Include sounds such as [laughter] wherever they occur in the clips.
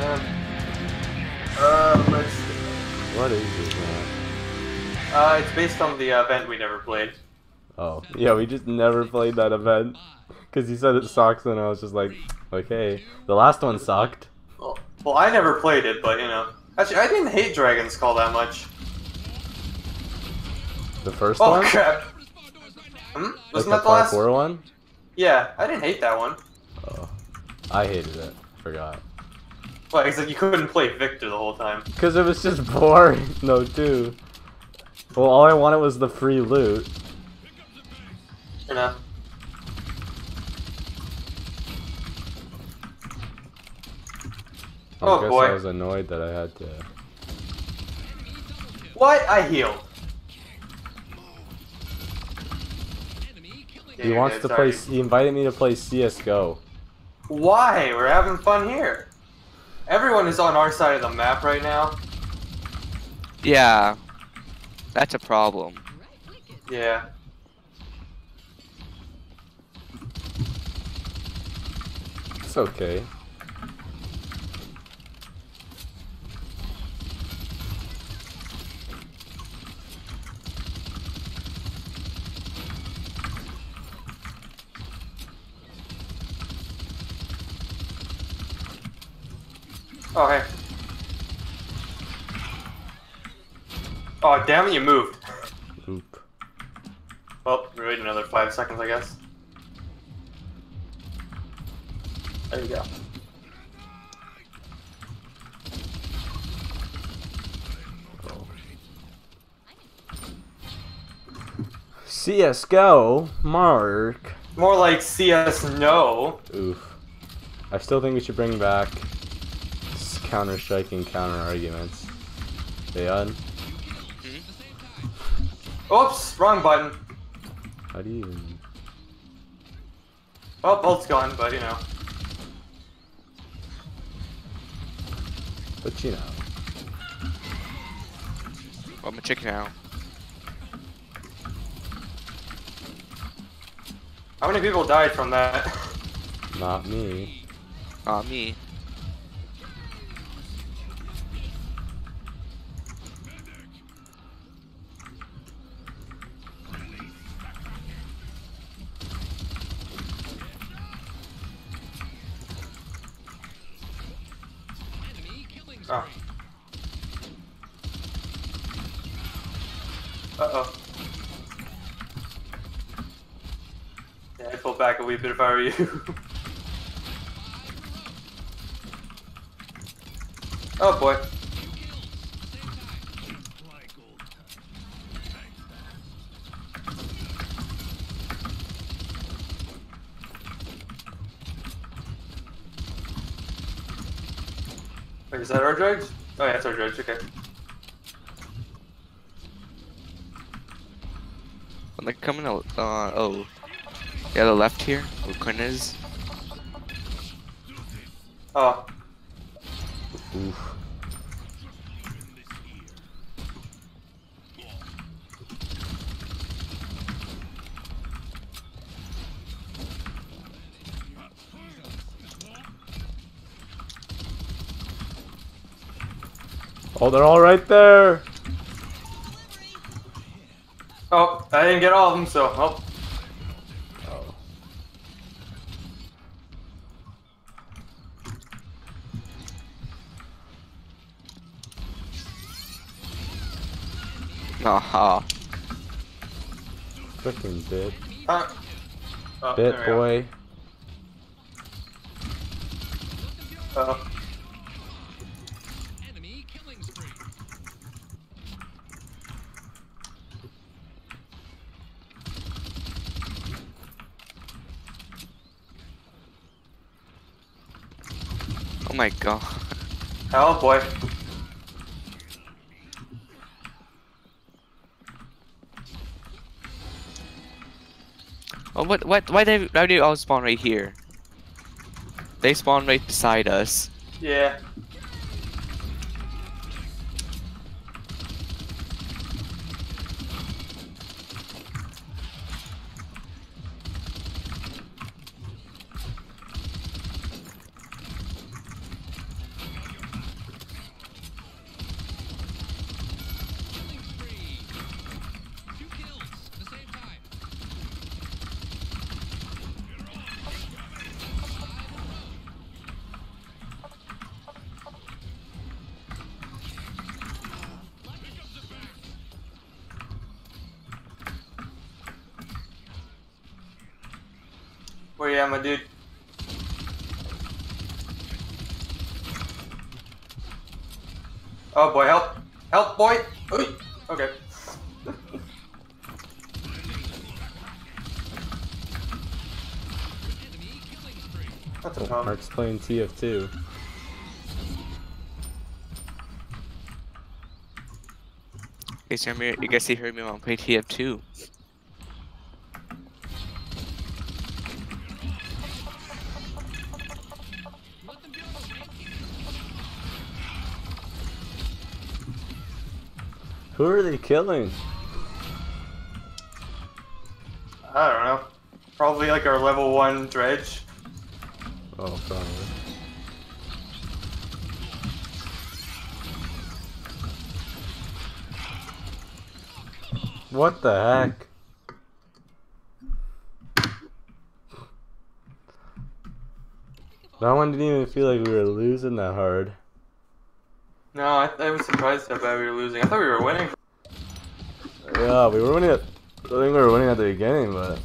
Um, uh, let's. What is this, man? Uh, it's based on the uh, event we never played. Oh, yeah, we just never played that event. Because you said it sucks, and I was just like, okay. The last one sucked. Well, well, I never played it, but you know. Actually, I didn't hate Dragon's Call that much. The first Oh one? crap! Hmm? Wasn't the that the last? parkour one? Yeah, I didn't hate that one. Oh. I hated it. Forgot. Well, it's like you couldn't play Viktor the whole time. Because it was just boring. [laughs] No, too. Well, all I wanted was the free loot. You know. I Oh, guess boy. I was annoyed that I had to. What? I healed. He wants dead, to play. He invited me to play CS:GO. Why? We're having fun here. Everyone is on our side of the map right now. Yeah. That's a problem. Yeah. It's okay. Oh, hey. Oh, damn it, you moved. Oop. Well, we wait another five seconds, I guess. There you go. CS:GO, Mark. More like CS no. Oof. I still think we should bring back Counter Strike and counter arguments. Dayon, mm-hmm. Oops, wrong button. how do you even? Oh, bolt's gone, but you know. But you know. I'm a chicken now. How many people died from that? [laughs] Not me. Not me. Oh. Uh-oh. Yeah, I'd pull back a wee bit if I were you. [laughs] oh boy. Wait, is that our drugs? Oh yeah, it's our drugs, okay. When they're coming out, uh, oh. Yeah, the left here, where Quinn is. Oh, Oof. Oh, they're all right there. oh, I didn't get all of them, so, oh. Oh. Aha. Freaking bit. Uh, oh, Bit there we go. boy. Uh-oh. Oh my god. Oh boy. Oh, what, what, why did, why did they all spawn right here? They spawn right beside us. Yeah. Where you at, my dude? Oh boy, help! Help, boy! Oy. Okay. That's a problem. Mark's playing TF2. You guys hear me? You guys see? heard me on play TF2. Who are they killing? I don't know. Probably like our level one dredge. Oh, probably. What the heck? That one didn't even feel like we were losing that hard. No, I, I was surprised how bad we were losing. I thought we were winning. Yeah, we were winning at. I think we were winning at the beginning, but.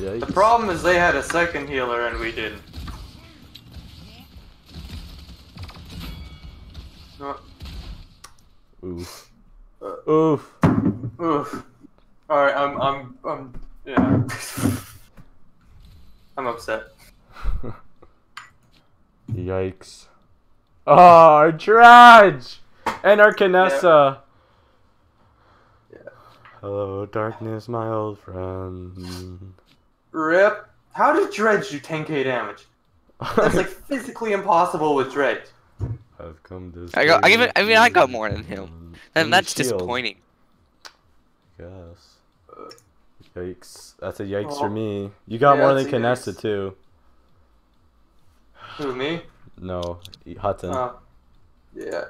Yeah. The problem is they had a second healer and we didn't. No. Oof. Uh, Oof. Oof. Alright, I'm, I'm, I'm, yeah. [laughs] I'm upset. [laughs] Yikes. Oh, our Dredge! And our Kinessa. Yeah. Hello, darkness, my old friend. Rip. How did Dredge do 10k damage? That's like [laughs] physically impossible with Dredge. I've come to. I got- I give it- I mean, I got more than him. And that's shield, disappointing. Yes. Yikes. That's a yikes Well, for me. You got yeah, more than that's a Kinessa, too. Who, me? No, Hudson. Uh, yeah.